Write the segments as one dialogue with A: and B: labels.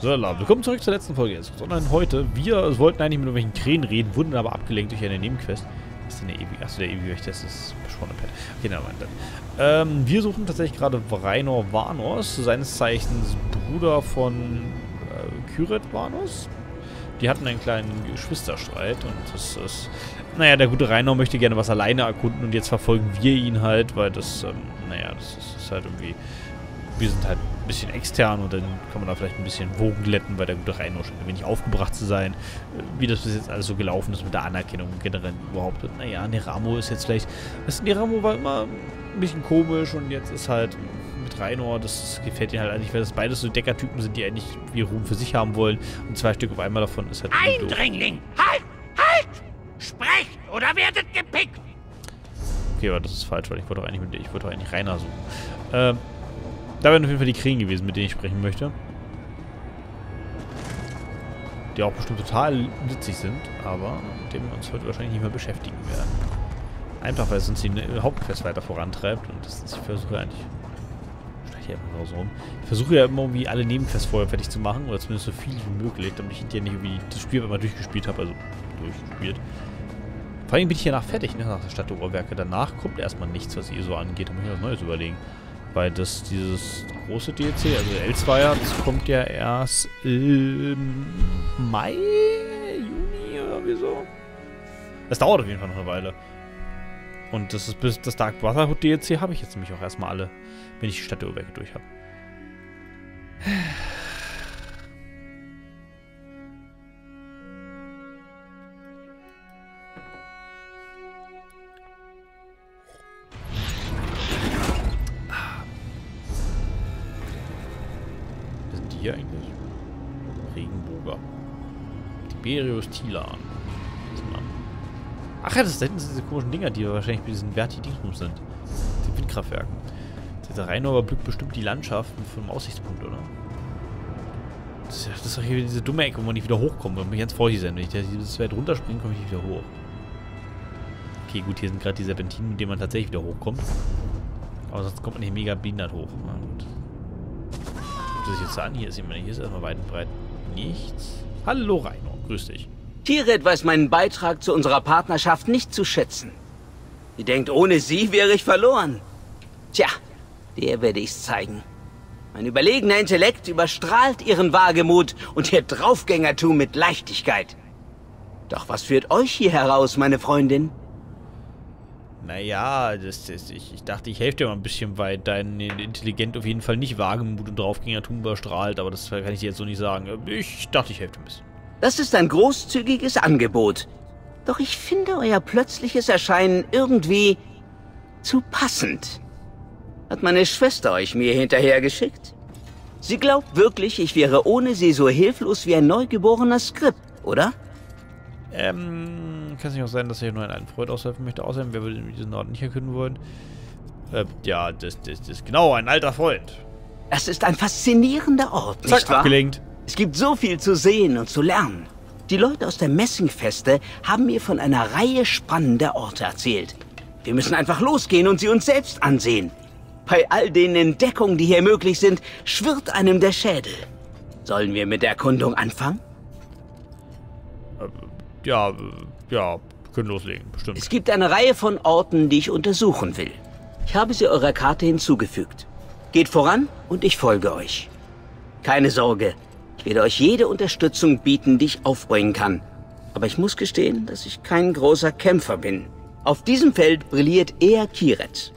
A: So, willkommen zurück zur letzten Folge. Sondern heute, wir wollten eigentlich mit irgendwelchen Krähen reden, wurden aber abgelenkt durch eine Nebenquest. Was ist denn der ewige? Achso, der ewige das ist beschworene Pet. Okay, nein, nein, ähm, Wir suchen tatsächlich gerade Rainor Vanos, seines Zeichens Bruder von äh, Kyret Vanos. Die hatten einen kleinen Geschwisterstreit und das ist. Naja, der gute Rainor möchte gerne was alleine erkunden und jetzt verfolgen wir ihn halt, weil das, ähm, naja, das ist, ist halt irgendwie. Wir sind halt ein bisschen extern und dann kann man da vielleicht ein bisschen Wogen glätten, weil der gute Reino scheint ein wenig aufgebracht zu sein, wie das bis jetzt alles so gelaufen ist mit der Anerkennung generell überhaupt. Und naja, Neramo ist jetzt vielleicht, das Neramo war immer ein bisschen komisch und jetzt ist halt mit Reino, das gefällt ihnen halt eigentlich, weil das beides so Deckertypen sind, die eigentlich wie Ruhm für sich haben wollen und zwei Stück auf einmal davon ist halt
B: Eindringling! Halt! Halt! Sprecht oder werdet gepickt!
A: Okay, aber das ist falsch, weil ich wollte doch eigentlich mit ich wollte doch eigentlich Rainer suchen. Ähm, da wären auf jeden Fall die Kriegen gewesen, mit denen ich sprechen möchte. Die auch bestimmt total witzig sind, aber mit denen wir uns heute wahrscheinlich nicht mehr beschäftigen werden. Einfach, weil es uns die Hauptquest weiter vorantreibt und das ist, ich versuche eigentlich... Ich hier immer so rum. Ich versuche ja immer irgendwie alle Nebenquests vorher fertig zu machen, oder zumindest so viel wie möglich, damit ich hinterher nicht irgendwie das Spiel einmal durchgespielt habe, also durchgespielt. Vor allem bin ich hier nach fertig, ne, nach der Stadt der Oberwerke. Danach kommt erstmal nichts, was ihr so angeht. Da muss ich was Neues überlegen. Weil das, dieses große DLC, also L2, das kommt ja erst im Mai, Juni oder wieso? Das dauert auf jeden Fall noch eine Weile. Und das ist bis das Dark Brotherhood DLC habe ich jetzt nämlich auch erstmal alle, wenn ich die Stadt der Uhrwerke durch habe. Hier eigentlich? Regenboger. Tiberius Tilan. Ach ja, das da hinten sind diese komischen Dinger, die wahrscheinlich bei diesen Verti-Dingsbums sind. Die Windkraftwerken. Der Rhein überblickt bestimmt die Landschaften von einem Aussichtspunkt, oder? Das ist, ja, das ist doch hier diese dumme Ecke, wo man nicht wieder hochkommt. Muss ich ganz vorsichtig sein. Wenn ich dieses Wert runterspringe, komme ich nicht wieder hoch. Okay, gut, hier sind gerade die Serpentinen, mit denen man tatsächlich wieder hochkommt. Aber sonst kommt man hier mega behindert hoch. Na gut guckt sich jetzt an. Hier ist jemand. Hier ist erstmal weit und breit nichts. Hallo, Reino. Grüß dich.
B: Tiret weiß meinen Beitrag zu unserer Partnerschaft nicht zu schätzen. Sie denkt, ohne sie wäre ich verloren. Tja, der werde ich's zeigen. Mein überlegener Intellekt überstrahlt ihren Wagemut und ihr Draufgängertum mit Leichtigkeit. Doch was führt euch hier heraus, meine Freundin?
A: Naja, das, das, ich, ich dachte, ich helfe dir mal ein bisschen, weil dein Intelligent auf jeden Fall nicht Wagemut und Draufgängertum überstrahlt, aber das kann ich dir jetzt so nicht sagen. Ich dachte, ich helfe dir ein bisschen.
B: Das ist ein großzügiges Angebot. Doch ich finde euer plötzliches Erscheinen irgendwie zu passend. Hat meine Schwester euch mir hinterhergeschickt? Sie glaubt wirklich, ich wäre ohne sie so hilflos wie ein neugeborener Skript, oder?
A: Ähm, kann es nicht auch sein, dass ich nur einen Freund aushelfen möchte? Außerdem, wer würde diesen Ort nicht erkennen wollen? Äh, ja, das, das, das ist genau ein alter Freund.
B: Es ist ein faszinierender Ort,
A: Zack, nicht wahr? abgelenkt.
B: Es gibt so viel zu sehen und zu lernen. Die Leute aus der Messingfeste haben mir von einer Reihe spannender Orte erzählt. Wir müssen einfach losgehen und sie uns selbst ansehen. Bei all den Entdeckungen, die hier möglich sind, schwirrt einem der Schädel. Sollen wir mit der Erkundung anfangen?
A: Äh, ja, ja, können loslegen, bestimmt.
B: Es gibt eine Reihe von Orten, die ich untersuchen will. Ich habe sie eurer Karte hinzugefügt. Geht voran und ich folge euch. Keine Sorge, ich werde euch jede Unterstützung bieten, die ich aufbringen kann. Aber ich muss gestehen, dass ich kein großer Kämpfer bin. Auf diesem Feld brilliert eher Kiret.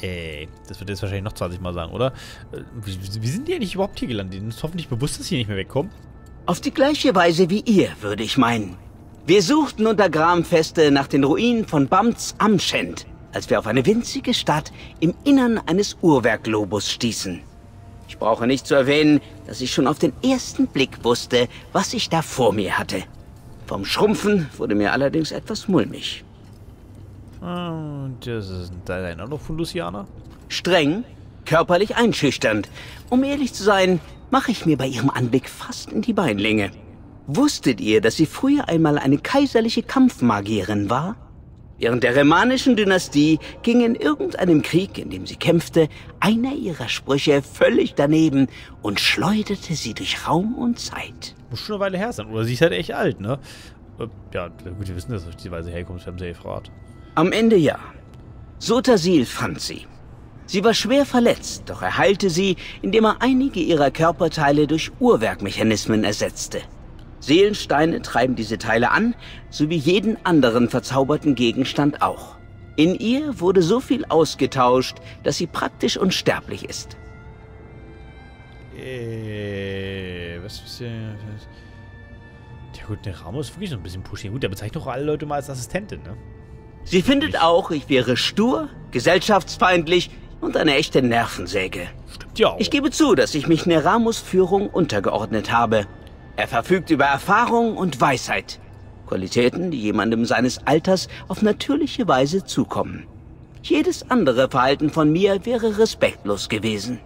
A: Ey, das wird jetzt wahrscheinlich noch 20 Mal sagen, oder? Äh, wie, wie sind die eigentlich überhaupt hier gelandet? Ihnen ist hoffentlich bewusst, dass sie nicht mehr wegkommen.
B: Auf die gleiche Weise wie ihr, würde ich meinen. Wir suchten unter Gramfeste nach den Ruinen von Bamts Amschend, als wir auf eine winzige Stadt im Innern eines Uhrwerklobus stießen. Ich brauche nicht zu erwähnen, dass ich schon auf den ersten Blick wusste, was ich da vor mir hatte. Vom Schrumpfen wurde mir allerdings etwas mulmig.
A: Und das ist dein noch von Luciana?
B: Streng, körperlich einschüchternd. Um ehrlich zu sein, mache ich mir bei ihrem Anblick fast in die Beinlänge. Wusstet ihr, dass sie früher einmal eine kaiserliche Kampfmagierin war? Während der remanischen Dynastie ging in irgendeinem Krieg, in dem sie kämpfte, einer ihrer Sprüche völlig daneben und schleuderte sie durch Raum und Zeit.
A: Muss schon eine Weile her sein. Oder sie ist halt echt alt, ne? Äh, Ja, gut, wir wissen, dass auf die Weise herkommt, wir haben sie gefragt.
B: Am Ende ja. Sotasil fand sie. Sie war schwer verletzt, doch er heilte sie, indem er einige ihrer Körperteile durch Uhrwerkmechanismen ersetzte. Seelensteine treiben diese Teile an, sowie jeden anderen verzauberten Gegenstand auch. In ihr wurde so viel ausgetauscht, dass sie praktisch unsterblich ist.
A: Äh, was ist denn... Ja gut, der Ramo ist wirklich noch ein bisschen pushy. Gut, der bezeichnet doch alle Leute mal als Assistentin, ne?
B: Sie findet auch, ich wäre stur, gesellschaftsfeindlich und eine echte Nervensäge.
A: Stimmt ja auch.
B: Ich gebe zu, dass ich mich Neramus Führung untergeordnet habe. Er verfügt über Erfahrung und Weisheit. Qualitäten, die jemandem seines Alters auf natürliche Weise zukommen. Jedes andere Verhalten von mir wäre respektlos gewesen.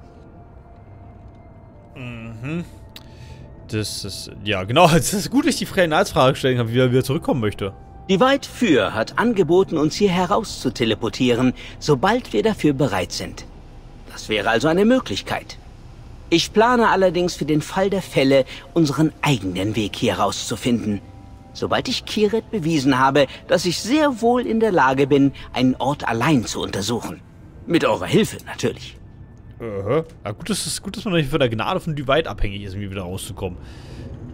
A: Das ist... Ja, genau. Es ist gut, dass ich die freie Nachfrage stellen kann, wie er wieder zurückkommen möchte.
B: Die Weit für hat angeboten, uns hier heraus zu teleportieren, sobald wir dafür bereit sind. Das wäre also eine Möglichkeit. Ich plane allerdings für den Fall der Fälle, unseren eigenen Weg hier rauszufinden. Sobald ich Kiret bewiesen habe, dass ich sehr wohl in der Lage bin, einen Ort allein zu untersuchen. Mit eurer Hilfe natürlich.
A: Aha. Ja, gut, das ist gut, dass man nicht von der Gnade von Divide abhängig ist, um wieder rauszukommen.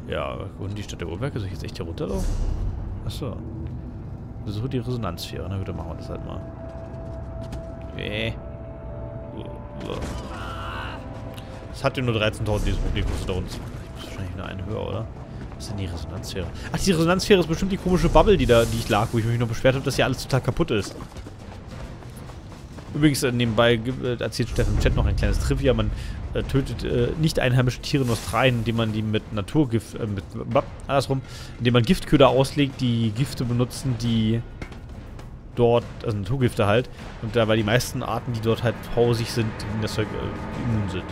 A: Ja, und die Stadt der Uhrwerke, soll ich jetzt echt hier runterlaufen? Achso. Besuche die Resonanzsphäre. Na gut, dann machen wir das halt mal. Nee. Das hat ja nur 13.000 dieses kostet da uns. Ich muss wahrscheinlich nur eine höher, oder? Was ist denn die Resonanzsphäre? Ach, die Resonanzsphäre ist bestimmt die komische Bubble, die da, die ich lag, wo ich mich noch beschwert habe, dass hier alles total kaputt ist. Übrigens, äh, nebenbei äh, erzählt Steffen im Chat noch ein kleines Trivia. Man äh, tötet äh, nicht einheimische Tiere in Australien, indem man die mit Naturgift, mit, andersrum, indem man Giftköder auslegt, die Gifte benutzen, die dort, also Naturgifte halt, und da, weil die meisten Arten, die dort halt hausig sind, gegen das Zeug äh, immun sind.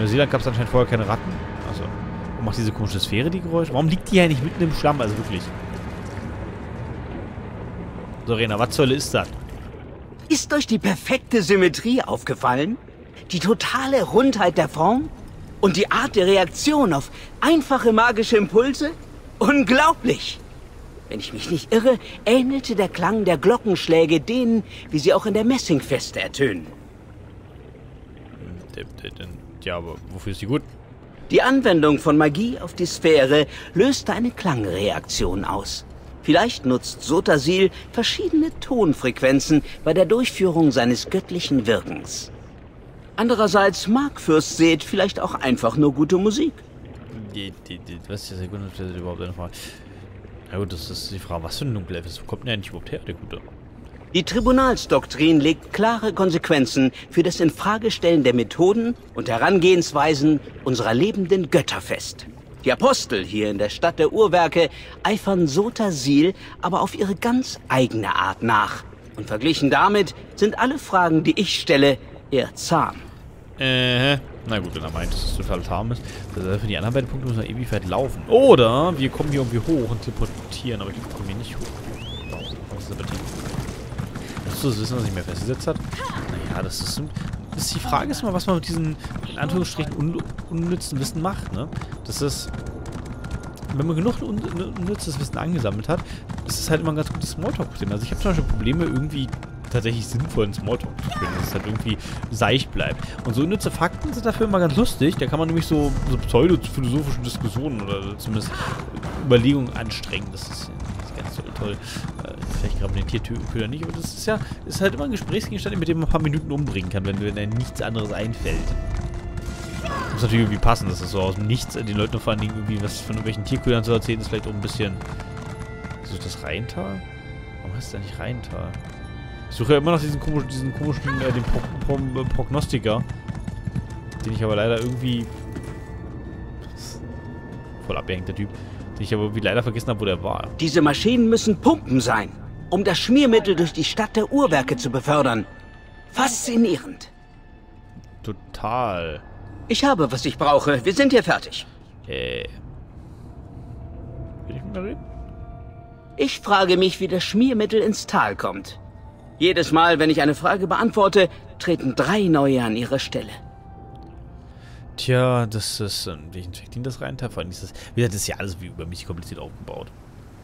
A: In Neuseeland gab es anscheinend vorher keine Ratten. Also, warum macht diese komische Sphäre die Geräusche? Warum liegt die ja nicht mitten im Schlamm? Also wirklich. So, Rena, was zur Hölle ist das?
B: Ist euch die perfekte Symmetrie aufgefallen? Die totale Rundheit der Form? Und die Art der Reaktion auf einfache magische Impulse? Unglaublich! Wenn ich mich nicht irre, ähnelte der Klang der Glockenschläge denen, wie sie auch in der Messingfeste ertönen.
A: Ja, aber wofür ist die gut?
B: Die Anwendung von Magie auf die Sphäre löste eine Klangreaktion aus. Vielleicht nutzt Sotasil verschiedene Tonfrequenzen bei der Durchführung seines göttlichen Wirkens. Andererseits mag Fürst Seth vielleicht auch einfach nur gute Musik.
A: Die, die, die, was ist die Sekunde überhaupt eine Frage? Ja gut, das ist die Frage, was für ein Dunkelelf ist. Wo kommt denn eigentlich überhaupt her, der Gute?
B: Die Tribunalsdoktrin legt klare Konsequenzen für das Infragestellen der Methoden und Herangehensweisen unserer lebenden Götter fest. Die Apostel hier in der Stadt der Uhrwerke eifern Sotasil aber auf ihre ganz eigene Art nach. Und verglichen damit sind alle Fragen, die ich stelle, eher zahm.
A: Äh, na gut, wenn er meint, dass es total zahm ist. Heißt, für die anderen beiden Punkte müssen wir ewig weit laufen. Oder wir kommen hier irgendwie hoch und teleportieren, aber ich kommen hier nicht hoch. Was ist aber die... Das wissen, was sich mehr festgesetzt hat? Naja, das ist... Ist die Frage ist immer, was man mit diesem, in Anführungsstrichen, un unnützen Wissen macht, ne? Das ist... Wenn man genug un unnützes Wissen angesammelt hat, ist es halt immer ein ganz gutes Smalltalk-Problem. Also ich habe zum Beispiel Probleme, irgendwie tatsächlich sinnvollen Smalltalk zu führen, dass es halt irgendwie seicht bleibt. Und so unnütze Fakten sind dafür immer ganz lustig. Da kann man nämlich so, so pseudo-philosophische Diskussionen oder zumindest Überlegungen anstrengen. Das ist toll. Äh, vielleicht gerade mit den Tiertypen oder nicht, aber das ist ja ist halt immer ein Gesprächsgegenstand, mit dem man ein paar Minuten umbringen kann, wenn, wenn einem nichts anderes einfällt. Muss natürlich irgendwie passen, dass das so aus dem Nichts den Leuten vor allen Dingen irgendwie was von irgendwelchen Tierködern zu erzählen, ist vielleicht auch ein bisschen. Ist das das Rheintal? Warum heißt es da nicht Rheintal? Ich suche ja immer noch diesen komischen, diesen komischen, äh, den Pro Pro Prognostiker. Den ich aber leider irgendwie. Voll abgehängter Typ. Den ich aber irgendwie leider vergessen habe, wo der war.
B: Diese Maschinen müssen Pumpen sein, um das Schmiermittel durch die Stadt der Uhrwerke zu befördern. Faszinierend.
A: Total.
B: Ich habe, was ich brauche. Wir sind hier fertig.
A: Äh. Will ich mit mir reden?
B: Ich frage mich, wie das Schmiermittel ins Tal kommt. Jedes Mal, wenn ich eine Frage beantworte, treten drei neue an ihre Stelle.
A: Tja, das ist, ähm, welchen Zweck dient das rein? Vor allem ist das, wieder, das ist ja alles wie über mich kompliziert aufgebaut.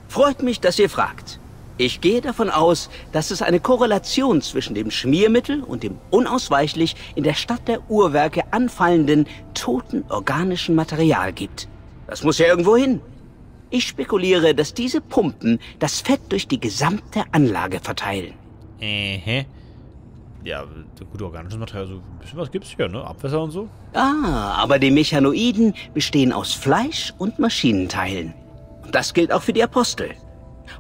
B: Freut mich, dass ihr fragt. Ich gehe davon aus, dass es eine Korrelation zwischen dem Schmiermittel und dem unausweichlich in der Stadt der Uhrwerke anfallenden toten organischen Material gibt. Das muss ja irgendwo hin. Ich spekuliere, dass diese Pumpen das Fett durch die gesamte Anlage verteilen.
A: Äh, Ja, gut, organisches Material, so ein bisschen was gibt's hier, ne? Abwässer und so.
B: Ah, aber die Mechanoiden bestehen aus Fleisch und Maschinenteilen. Und das gilt auch für die Apostel.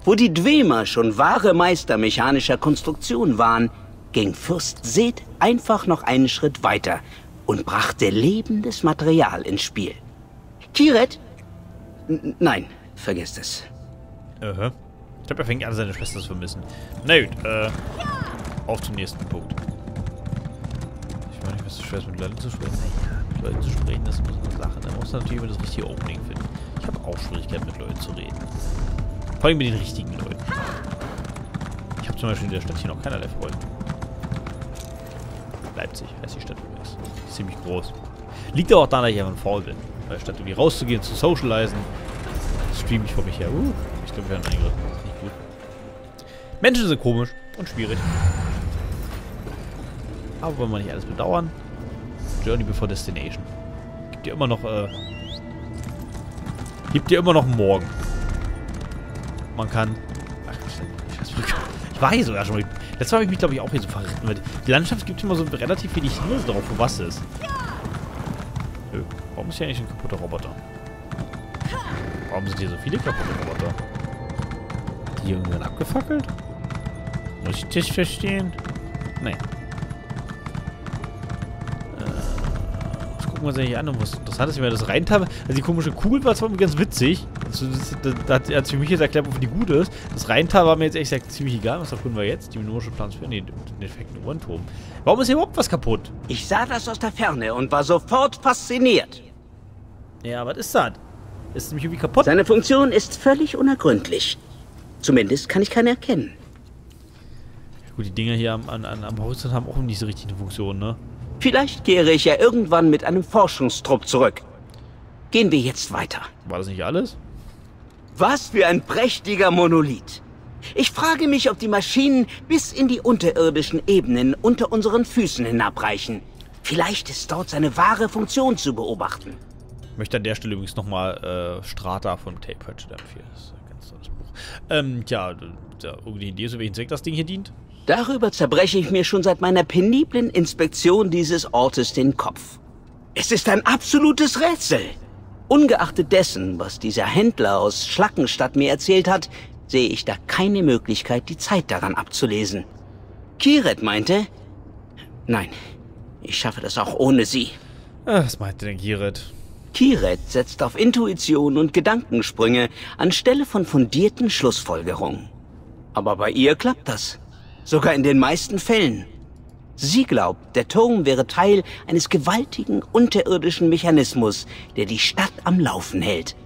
B: Wo die Dwemer schon wahre Meister mechanischer Konstruktion waren, ging Fürst Seth einfach noch einen Schritt weiter und brachte lebendes Material ins Spiel. Kiret? N nein, vergesst es.
A: Aha. Ich glaube, er fängt an, seine Schwester zu vermissen. Na gut, äh, auf zum nächsten Punkt. Ich meine, nicht, was so schwer ist, mit Leuten zu sprechen. Mit Leuten zu sprechen, das ist eine Sache. Da muss man natürlich immer das richtige Opening finden. Ich habe auch Schwierigkeiten, mit Leuten zu reden. Vor allem mit den richtigen Leuten. Ich habe zum Beispiel in der Stadt hier noch keinerlei Freunde. Leipzig heißt die Stadt übrigens. Ist ziemlich groß. Liegt aber auch daran, dass ich einfach faul bin. Weil statt irgendwie rauszugehen, zu socialisen, streame ich vor mich her. Uh, ich glaube, wir haben einen Angriff. Das ist nicht gut. Menschen sind komisch und schwierig. Aber wollen wir nicht alles bedauern. Journey before Destination. Gibt dir immer noch, äh... Gibt dir immer noch Morgen. Man kann... Ach, ich weiß sogar schon. Letztes Mal habe ich mich, glaube ich, auch hier so verritten. Die Landschaft gibt immer so relativ wenig Hinweise darauf, wo was ist. Nö. Warum ist hier eigentlich ein kaputter Roboter? Warum sind hier so viele kaputte Roboter? Die irgendwann abgefackelt? Muss ich das verstehen? Nee. Gucken wir uns eigentlich an. Und was interessant ist, wenn das Reintab... Also die komische Kugel war zwar ganz witzig. Also das, das, das, hat- für mich jetzt erklärt, wofür die gut ist. Das Reintab war mir jetzt echt gesagt ziemlich egal. Was tun wir jetzt? Die minorische Transfer? Nee, den defekten Uhrenturm. Warum ist hier überhaupt was kaputt?
B: Ich sah das aus der Ferne und war sofort fasziniert.
A: Ja, was ist das? Ist nämlich irgendwie kaputt?
B: Seine Funktion ist völlig unergründlich. Zumindest kann ich keine erkennen.
A: Gut, die Dinger hier am, an, am Horizont haben auch nicht so richtig eine Funktion, ne?
B: Vielleicht kehre ich ja irgendwann mit einem Forschungstrupp zurück. Gehen wir jetzt weiter.
A: War das nicht alles?
B: Was für ein prächtiger Monolith. Ich frage mich, ob die Maschinen bis in die unterirdischen Ebenen unter unseren Füßen hinabreichen. Vielleicht ist dort seine wahre Funktion zu beobachten.
A: Ich möchte an der Stelle übrigens nochmal äh, Strata von Tape Pratchett empfehlen. Das ist ein ganz tolles Buch. Ähm, tja, ja, irgendeine Idee, so welchen Zweck das Ding hier dient?
B: Darüber zerbreche ich mir schon seit meiner peniblen Inspektion dieses Ortes den Kopf. Es ist ein absolutes Rätsel. Ungeachtet dessen, was dieser Händler aus Schlackenstadt mir erzählt hat, sehe ich da keine Möglichkeit, die Zeit daran abzulesen. Kiret meinte... Nein, ich schaffe das auch ohne sie.
A: Ah, was meinte denn Giret?
B: Kiret setzt auf Intuition und Gedankensprünge anstelle von fundierten Schlussfolgerungen. Aber bei ihr klappt das. Sogar in den meisten Fällen. Sie glaubt, der Turm wäre Teil eines gewaltigen unterirdischen Mechanismus, der die Stadt am Laufen hält.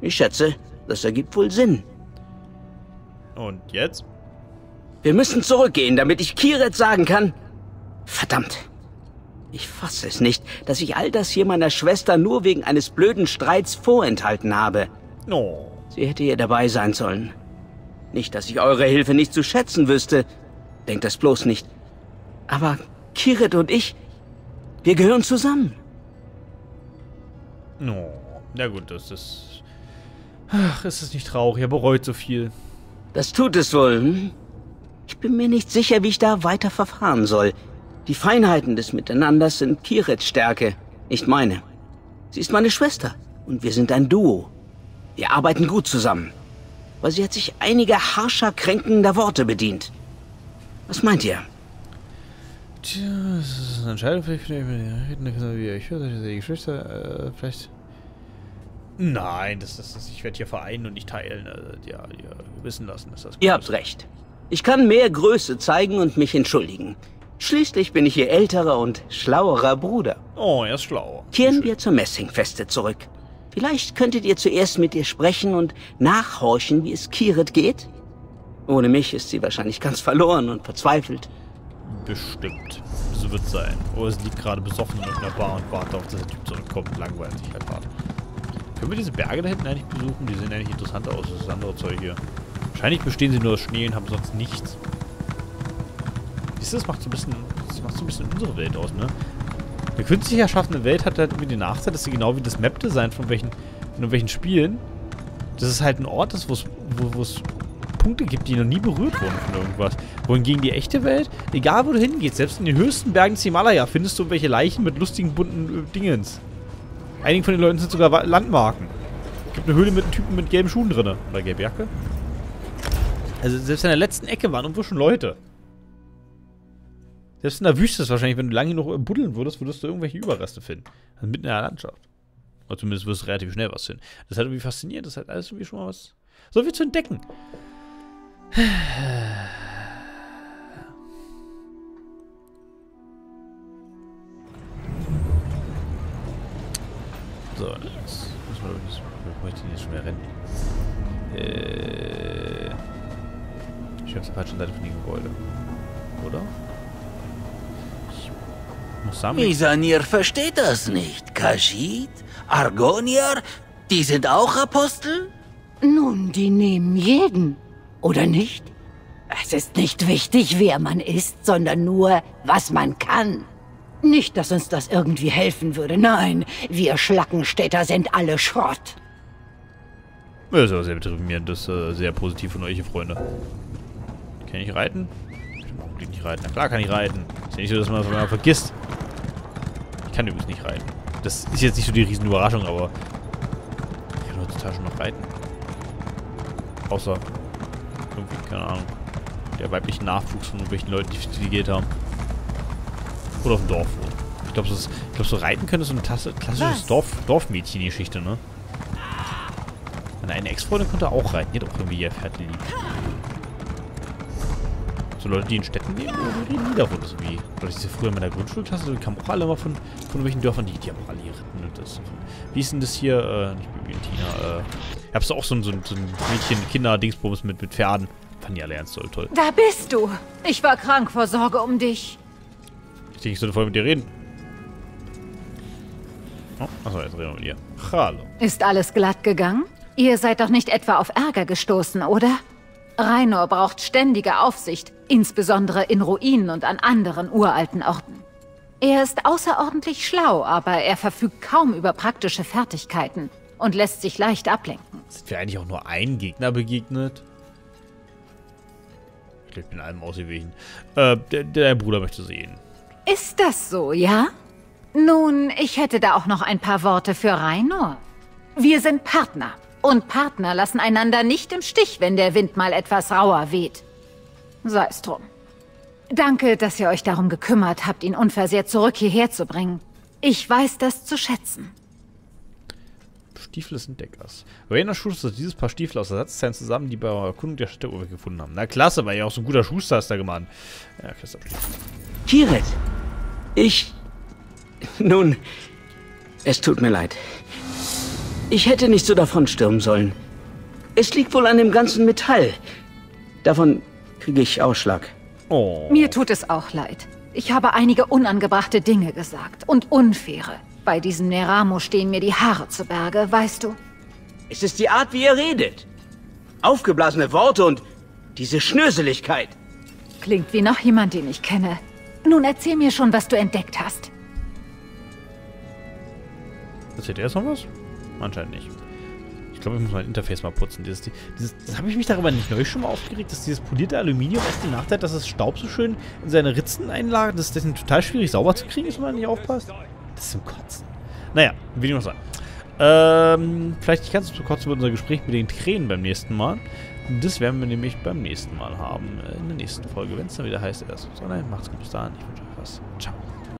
B: Ich schätze, das ergibt wohl Sinn.
A: Und jetzt?
B: Wir müssen zurückgehen, damit ich Kiret sagen kann. Verdammt. Ich fasse es nicht, dass ich all das hier meiner Schwester nur wegen eines blöden Streits vorenthalten habe.
A: Oh.
B: Sie hätte hier dabei sein sollen. Nicht, dass ich eure Hilfe nicht zu schätzen wüsste. Denkt das bloß nicht. Aber Kirit und ich, wir gehören zusammen.
A: No. Na gut, das ist... Ach, ist es nicht traurig. Er bereut so viel.
B: Das tut es wohl. Hm? Ich bin mir nicht sicher, wie ich da weiter verfahren soll. Die Feinheiten des Miteinanders sind Kirets Stärke, nicht meine. Sie ist meine Schwester und wir sind ein Duo. Wir arbeiten gut zusammen. Aber sie hat sich einiger harscher, kränkender Worte bedient. Was meint ihr?
A: Tja, das ist eine Entscheidung. Vielleicht, vielleicht, wie ich höre, die Geschwister, äh, vielleicht... Nein, das ist, das, ich werde hier vereinen und nicht teilen. Also, ja, ja, wissen lassen, dass das
B: Ihr habt
A: ist.
B: recht. Ich kann mehr Größe zeigen und mich entschuldigen. Schließlich bin ich ihr älterer und schlauerer Bruder.
A: Oh, er ist schlau.
B: Kehren wir zur Messingfeste zurück. Vielleicht könntet ihr zuerst mit ihr sprechen und nachhorchen, wie es Kirit geht? Ohne mich ist sie wahrscheinlich ganz verloren und verzweifelt.
A: Bestimmt. So wird es sein. Oder sie liegt gerade besoffen in einer Bar und wartet auf, dass der Typ zurückkommt langweilt sich halt hart. Können wir diese Berge da hinten eigentlich besuchen? Die sehen eigentlich interessant aus. Das ist das andere Zeug hier. Wahrscheinlich bestehen sie nur aus Schnee und haben sonst nichts. Siehst du, das macht so ein bisschen, das macht so ein bisschen unsere Welt aus, ne? Eine künstlich erschaffene Welt hat halt irgendwie den Nachteil, dass sie genau wie das Map-Design von welchen, von welchen Spielen, dass es halt ein Ort ist, wo es Punkte gibt, die noch nie berührt wurden von irgendwas. Wohingegen die echte Welt, egal wo du hingehst, selbst in den höchsten Bergen des Himalaya, findest du welche Leichen mit lustigen, bunten äh, Dingens. Einigen von den Leuten sind sogar Landmarken. Gibt eine Höhle mit einem Typen mit gelben Schuhen drin. Oder gelbe Jacke. Also selbst in der letzten Ecke waren irgendwo schon Leute. Selbst in der Wüste ist wahrscheinlich, wenn du lange genug buddeln würdest, würdest du irgendwelche Überreste finden. Also mitten in der Landschaft. Oder zumindest wirst du relativ schnell was finden. Das halt irgendwie faszinierend. Das halt alles irgendwie schon mal was. So viel zu entdecken. So, jetzt müssen wir, wir möchten jetzt schon mehr rennen. Äh, ich bin auf der falschen Seite von dem Gebäude. Oder?
C: Isanir versteht das nicht. Kajit? Argonier? Die sind auch Apostel?
D: Nun, die nehmen jeden. Oder nicht? Es ist nicht wichtig, wer man ist, sondern nur, was man kann. Nicht, dass uns das irgendwie helfen würde. Nein, wir Schlackenstädter sind alle Schrott.
A: Das ist aber sehr deprimierend. Das ist äh, sehr positiv von euch, Freunde. Kann ich reiten? Ich kann nicht reiten. Na klar kann ich reiten. Ist ja nicht so, dass man das mal vergisst. Ich kann übrigens nicht reiten. Das ist jetzt nicht so die riesen Überraschung, aber ich kann heutzutage schon noch reiten. Außer irgendwie, keine Ahnung, der weiblichen Nachwuchs von irgendwelchen Leuten, die geht haben. Oder auf dem Dorf wohnen. Ich glaube, so, glaub, so reiten könnte so eine Tasse, klassische Dorf, Dorfmädchen-Geschichte, ne? Meine eine Ex-Freundin konnte auch reiten. Die hat auch irgendwie ihr Pferd liegen. So Leute, die in Städten leben, die reden nie davon. So wie Leute, die früher in meiner Grundschulklasse, die kamen auch alle mal von, von irgendwelchen Dörfern, die, die haben auch alle geritten. Und das, wie ist denn das hier? Äh, nicht Bibientina, äh. Hab's auch so, so, so ein Mädchen, Kinder-Dingsbums mit, mit Pferden. Fanden die alle ernst toll, toll.
D: Da bist du. Ich war krank vor Sorge um dich.
A: Ich denke, ich sollte voll mit dir reden. Oh, achso, jetzt reden wir mit ihr. Hallo.
D: Ist alles glatt gegangen? Ihr seid doch nicht etwa auf Ärger gestoßen, oder? Rainor braucht ständige Aufsicht, insbesondere in Ruinen und an anderen uralten Orten. Er ist außerordentlich schlau, aber er verfügt kaum über praktische Fertigkeiten und lässt sich leicht ablenken.
A: Sind wir eigentlich auch nur ein Gegner begegnet? Ich bin allem ausgewichen. Äh, der, der Bruder möchte sehen.
D: Ist das so, ja? Nun, ich hätte da auch noch ein paar Worte für Rainor. Wir sind Partner. Und Partner lassen einander nicht im Stich, wenn der Wind mal etwas rauer weht. Sei es drum. Danke, dass ihr euch darum gekümmert habt, ihn unversehrt zurück hierher zu bringen. Ich weiß das zu schätzen.
A: Stiefel des Entdeckers. Rainer schusterte dieses Paar Stiefel aus Ersatzteilen zusammen, die bei der Erkundung der Städte gefunden haben. Na klasse, weil ja auch so ein guter Schuster ist da gemacht. Ja, Christoph.
B: Kiret, ich... Nun, es tut mir leid. Ich hätte nicht so davon stürmen sollen. Es liegt wohl an dem ganzen Metall. Davon kriege ich Ausschlag.
D: Oh. Mir tut es auch leid. Ich habe einige unangebrachte Dinge gesagt und unfaire. Bei diesem Neramo stehen mir die Haare zu Berge, weißt du?
B: Es ist die Art, wie ihr redet. Aufgeblasene Worte und diese Schnöseligkeit.
D: Klingt wie noch jemand, den ich kenne. Nun erzähl mir schon, was du entdeckt hast.
A: Erzählt er jetzt noch was? Anscheinend nicht. Ich glaube, ich muss mein Interface mal putzen. Dieses, dieses, das habe ich mich darüber nicht neu schon mal aufgeregt, dass dieses polierte Aluminium erst den Nachteil, dass das Staub so schön in seine Ritzen einlagert. Das ist total schwierig sauber zu kriegen, wenn man nicht aufpasst. Das ist zum Kotzen. Naja, wie dem auch sei. Ähm, vielleicht kannst du kurz über unser Gespräch mit den Tränen beim nächsten Mal. Das werden wir nämlich beim nächsten Mal haben. Äh, in der nächsten Folge, wenn es dann wieder heißt, erst. So, nein, macht's gut bis dahin. Ich wünsche euch was. Ciao.